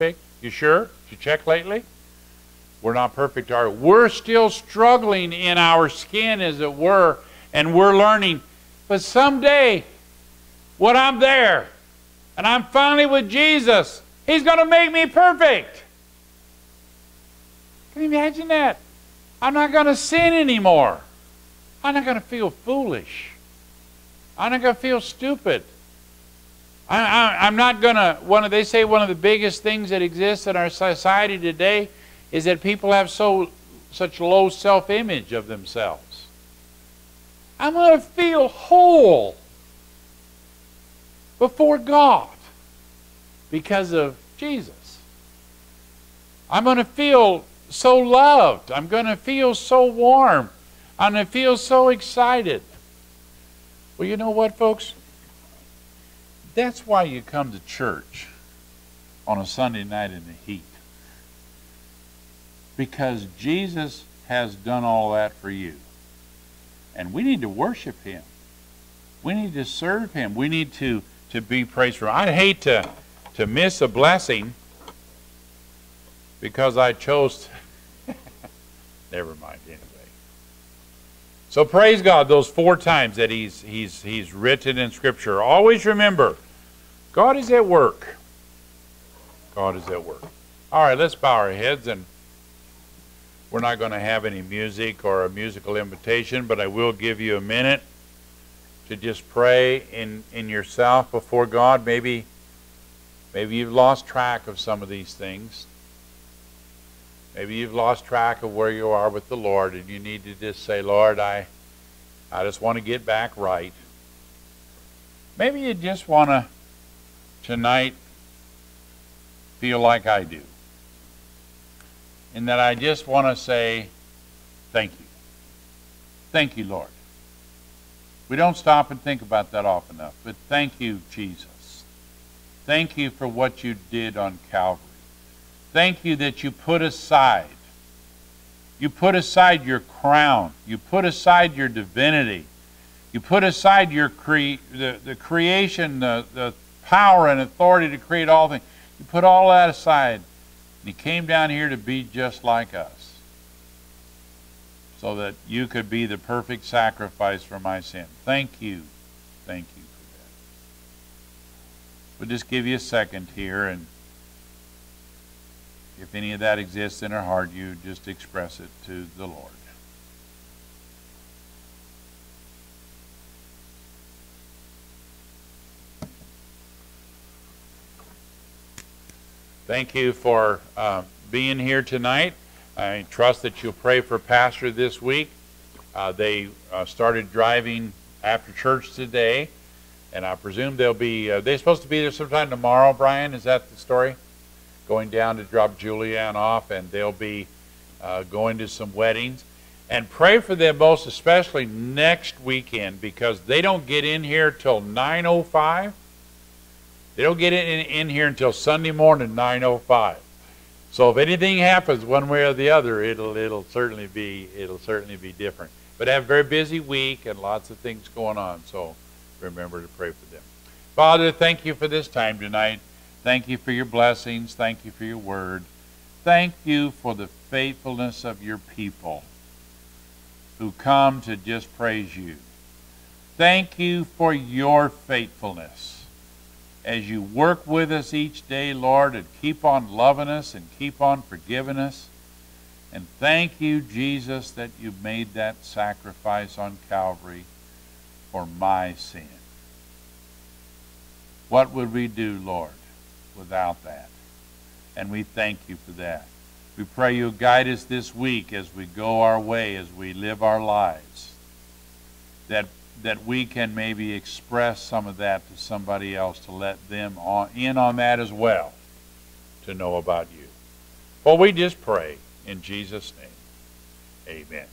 perfect. You sure? Did you check lately? We're not perfect, are we? We're still struggling in our skin, as it were, and we're learning. But someday, when I'm there and I'm finally with Jesus, He's going to make me perfect. Can you imagine that? I'm not going to sin anymore. I'm not going to feel foolish. I'm not going to feel stupid. I, am not going to, one of, they say one of the biggest things that exists in our society today is that people have so such low self-image of themselves. I'm going to feel whole before God because of Jesus. I'm going to feel so loved. I'm going to feel so warm. I'm going to feel so excited. Well, you know what, folks? That's why you come to church on a Sunday night in the heat. Because Jesus has done all that for you. And we need to worship him. We need to serve him. We need to, to be praised for him. I hate to, to miss a blessing because I chose to. Never mind, anyway. So praise God those four times that he's, he's, he's written in Scripture. Always remember, God is at work. God is at work. All right, let's bow our heads and we're not going to have any music or a musical invitation, but I will give you a minute to just pray in, in yourself before God. Maybe, maybe you've lost track of some of these things. Maybe you've lost track of where you are with the Lord and you need to just say, Lord, I, I just want to get back right. Maybe you just want to tonight feel like I do in that I just want to say thank you. Thank you, Lord. We don't stop and think about that often enough, but thank you, Jesus. Thank you for what you did on Calvary. Thank you that you put aside, you put aside your crown, you put aside your divinity, you put aside your cre- the, the creation, the, the power and authority to create all things. You put all that aside and he came down here to be just like us. So that you could be the perfect sacrifice for my sin. Thank you. Thank you for that. We'll just give you a second here and if any of that exists in our heart, you just express it to the Lord. Thank you for uh, being here tonight. I trust that you'll pray for Pastor this week. Uh, they uh, started driving after church today, and I presume they'll be, uh, they're supposed to be there sometime tomorrow, Brian. Is that the story? Going down to drop Julianne off, and they'll be uh, going to some weddings. And pray for them most especially next weekend because they don't get in here till 905 they don't get in, in here until Sunday morning, 9:05. So if anything happens one way or the other, it'll it'll certainly be it'll certainly be different. But have a very busy week and lots of things going on. So remember to pray for them. Father, thank you for this time tonight. Thank you for your blessings. Thank you for your word. Thank you for the faithfulness of your people who come to just praise you. Thank you for your faithfulness as you work with us each day, Lord, and keep on loving us and keep on forgiving us. And thank you, Jesus, that you made that sacrifice on Calvary for my sin. What would we do, Lord, without that? And we thank you for that. We pray you'll guide us this week as we go our way, as we live our lives. That that we can maybe express some of that to somebody else to let them on, in on that as well to know about you. Well, we just pray in Jesus' name. Amen.